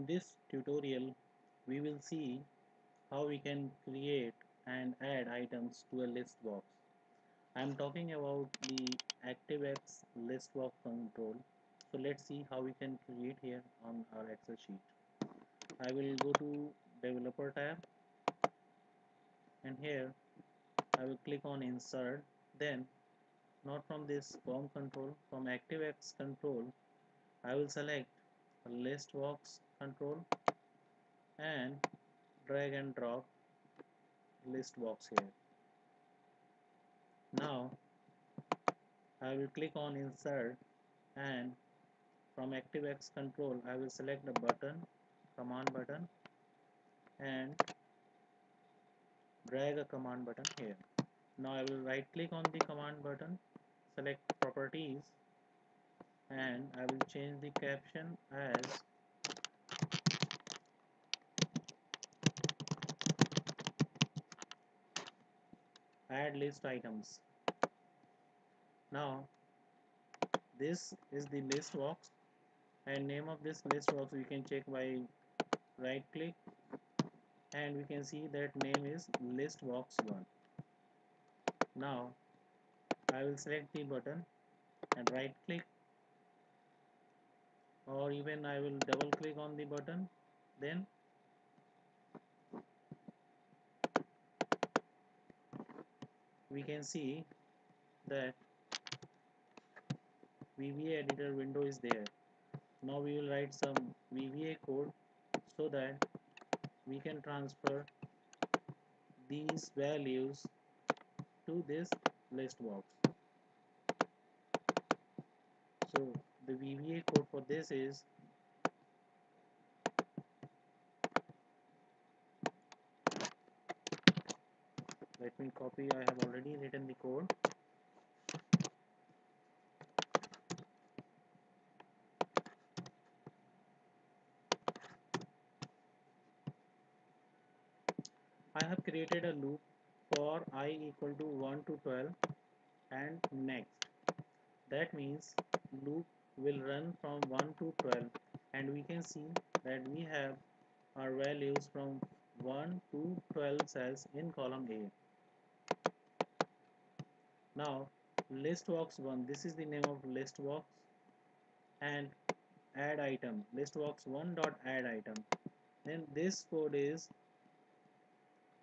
In this tutorial, we will see how we can create and add items to a list box. I am talking about the ActiveX list box control. So let's see how we can create here on our Excel sheet. I will go to developer tab and here I will click on insert then not from this form control from ActiveX control I will select list box control and drag and drop list box here. Now I will click on insert and from ActiveX control I will select the button command button and drag a command button here. Now I will right click on the command button select properties and I will change the caption as add list items. Now this is the list box. And name of this list box we can check by right click. And we can see that name is list box 1 now I will select the button and right click or even I will double click on the button then we can see that VBA editor window is there. Now we will write some VBA code so that we can transfer these values to this list box. So the VBA code for this is let me copy I have already written the code. I have created a loop for i equal to 1 to 12 and next. That means loop will run from 1 to 12 and we can see that we have our values from 1 to 12 cells in column A. Now list box 1 this is the name of list box. And add item. List box 1 dot add item. Then this code is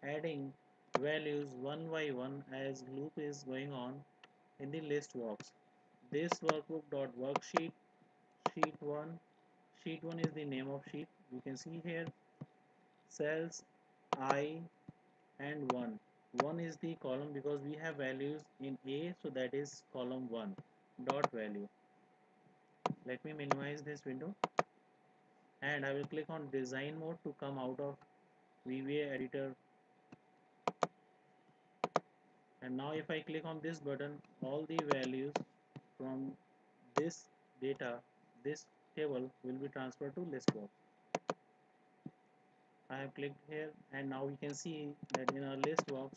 adding values one by one as loop is going on in the list box this workbook dot worksheet sheet 1 sheet 1 is the name of sheet. You can see here cells i and 1 1 is the column because we have values in a so that is column 1 dot value. Let me minimize this window. And I will click on design mode to come out of VBA editor. And now if I click on this button all the values from this data this table will be transferred to list box I have clicked here and now we can see that in our list box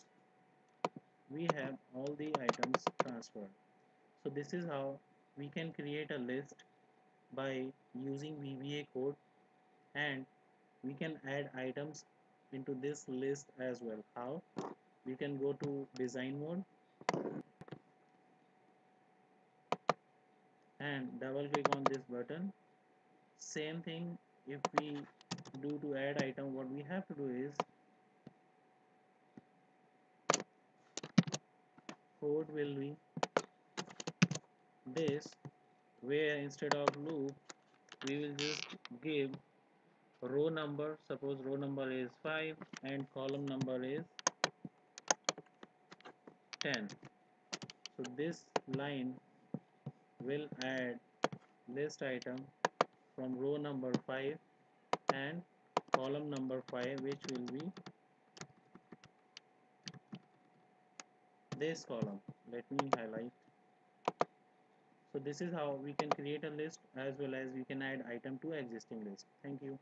we have all the items transferred. So this is how we can create a list by using VBA code and we can add items into this list as well. How? We can go to design mode and double click on this button. Same thing if we do to add item what we have to do is code will be this where instead of loop we will just give row number. Suppose row number is 5 and column number is 10 so this line will add list item from row number 5 and column number 5 which will be this column. Let me highlight. So this is how we can create a list as well as we can add item to existing list. Thank you